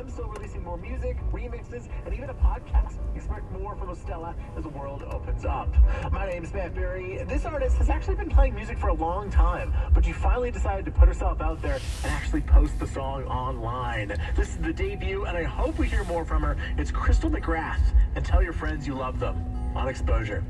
I'm still releasing more music, remixes, and even a podcast. Expect more from Estella as the world opens up. My name is Matt Berry. This artist has actually been playing music for a long time, but she finally decided to put herself out there and actually post the song online. This is the debut, and I hope we hear more from her. It's Krystle McGrath, and tell your friends you love them on Exposure.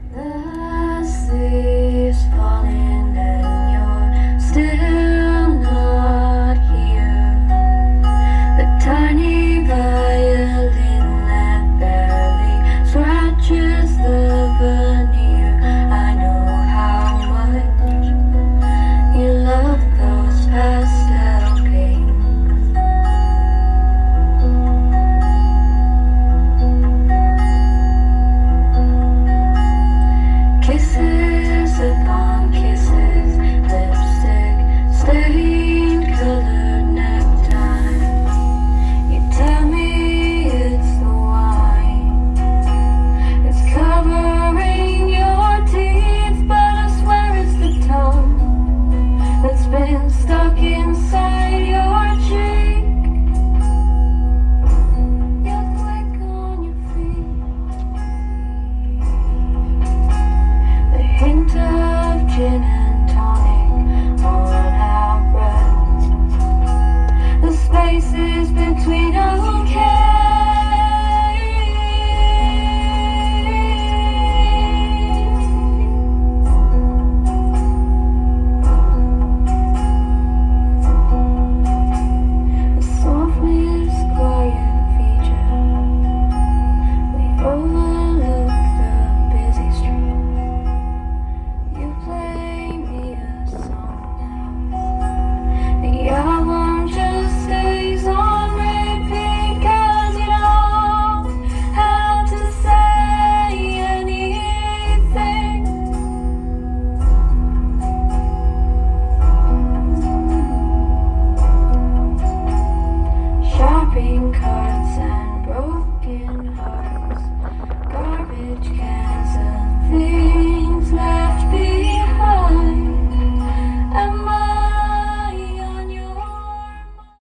in